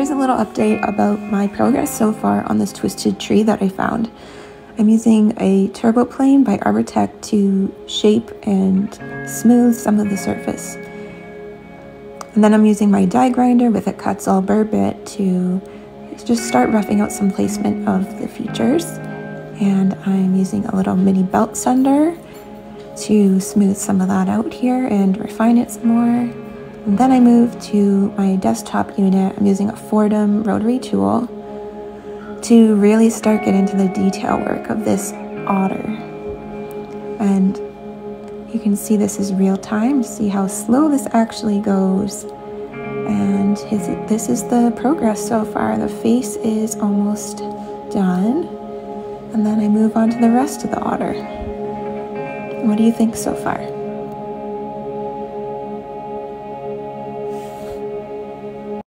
here's a little update about my progress so far on this twisted tree that I found. I'm using a turbo plane by Arbortech to shape and smooth some of the surface. And then I'm using my die grinder with a Kutzall burr bit to just start roughing out some placement of the features. And I'm using a little mini belt sander to smooth some of that out here and refine it some more. And then I move to my desktop unit. I'm using a Foredom rotary tool to really start getting into the detail work of this otter. And you can see this is real time, see how slow this actually goes. And his, this is the progress so far. The face is almost done. And then I move on to the rest of the otter. What do you think so far?